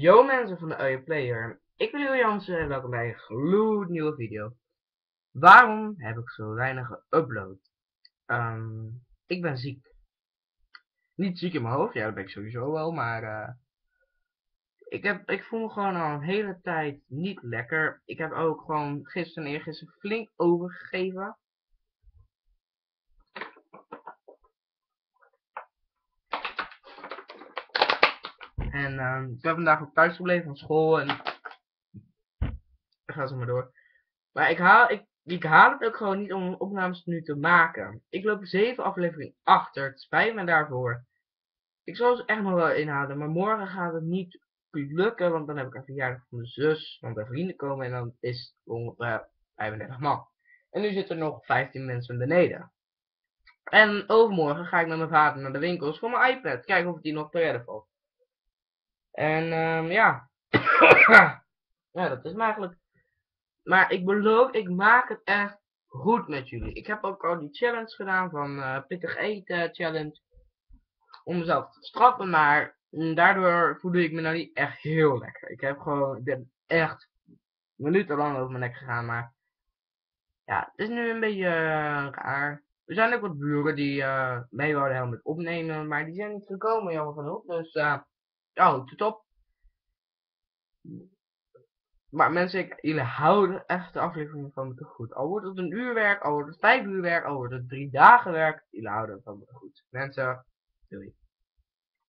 Yo mensen van de UJ Player, ik ben Leo Jansen en welkom bij een gloednieuwe video. Waarom heb ik zo weinig geüpload? Ehm, ik ben ziek. Niet ziek in mijn hoofd, ja dat ben ik sowieso wel, maar uh, ik, heb, ik voel me gewoon al een hele tijd niet lekker. Ik heb ook gewoon gisteren en eergisteren flink overgegeven. En uh, ik ben vandaag ook thuis gebleven van school en ga zo maar door. Maar ik haal, ik, ik haal het ook gewoon niet om opnames nu te maken. Ik loop zeven afleveringen achter. Het spijt me daarvoor. Ik zal ze echt nog wel inhalen. Maar morgen gaat het niet lukken. Want dan heb ik een verjaardag van mijn zus. Want de vrienden komen. En dan is het ongeveer 35 man. En nu zitten er nog 15 mensen beneden. En overmorgen ga ik met mijn vader naar de winkels voor mijn iPad. Kijken of het die nog te redden valt. En um, ja. ja, dat is eigenlijk. Maar ik beloof, ik maak het echt goed met jullie. Ik heb ook al die challenge gedaan van uh, pittig eten challenge. Om mezelf te straffen, maar daardoor voelde ik me nou niet echt heel lekker. Ik heb gewoon, ik ben echt minutenlang over mijn nek gegaan, maar ja, het is nu een beetje uh, raar. Er zijn ook wat buren die uh, mee wilden met opnemen, maar die zijn niet gekomen, jammer genoeg. Dus uh, ja, het top. Maar mensen, ik, jullie houden echt de aflevering van me te goed. Al wordt het een uur werk, al wordt het vijf uur werk, al wordt het drie dagen werk. Jullie houden van me te goed. Mensen, doei.